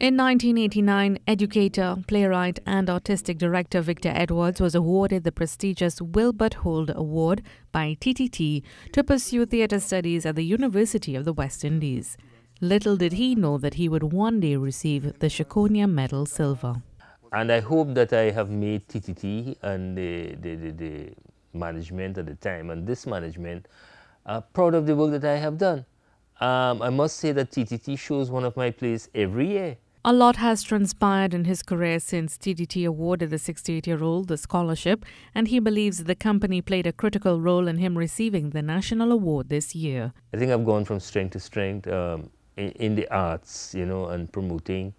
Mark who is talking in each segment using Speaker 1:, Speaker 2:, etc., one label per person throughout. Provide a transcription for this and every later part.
Speaker 1: In 1989, educator, playwright, and artistic director Victor Edwards was awarded the prestigious Wilbert Holt Award by TTT to pursue theatre studies at the University of the West Indies. Little did he know that he would one day receive the Chaconia Medal Silver.
Speaker 2: And I hope that I have made TTT and the, the, the, the management at the time and this management uh, proud of the work that I have done. Um, I must say that TTT shows one of my plays every year.
Speaker 1: A lot has transpired in his career since TTT awarded the 68 year old the scholarship, and he believes the company played a critical role in him receiving the national award this year.
Speaker 2: I think I've gone from strength to strength um, in, in, the arts, you know, and promoting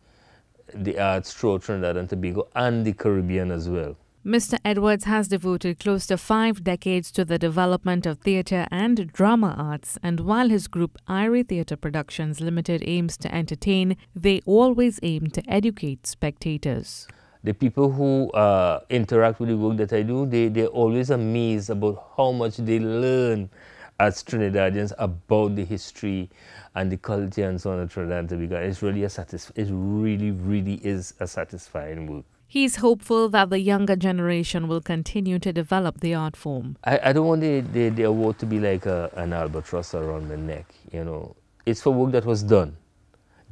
Speaker 2: the arts throughout Trinidad and Tobago and the Caribbean as well.
Speaker 1: Mr. Edwards has devoted close to five decades to the development of theatre and drama arts, and while his group Irie Theatre Productions Limited aims to entertain, they always aim to educate spectators.
Speaker 2: The people who uh, interact with the work that I do, they, they're always amazed about how much they learn as Trinidadians about the history and the culture and so on of Trinidad and Tobago. It's really a satisf- it really, really is a satisfying work.
Speaker 1: He is hopeful that the younger generation will continue to develop the art form.
Speaker 2: I, I don't want the, the, the, award to be like a, an albatross around my neck, you know. It's for work that was done.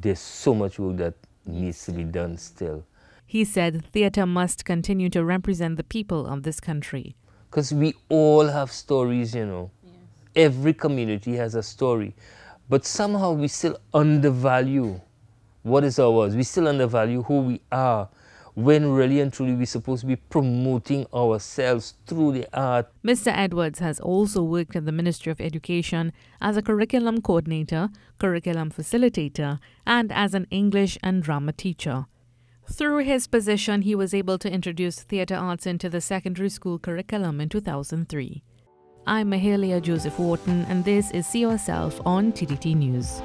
Speaker 2: There's so much work that needs to be done still.
Speaker 1: He said theatre must continue to represent the people of this country.
Speaker 2: Because we all have stories, you know. Yes. Every community has a story. But somehow we still undervalue what is ours. We still undervalue who we are when really and truly we're supposed to be promoting ourselves through the art.
Speaker 1: Mr. Edwards has also worked at the Ministry of Education as a curriculum coordinator, curriculum facilitator, and as an English and drama teacher. Through his position, he was able to introduce theatre arts into the secondary school curriculum in 2003. I'm Mahalia Joseph Wharton, and this is See Yourself on TTT News.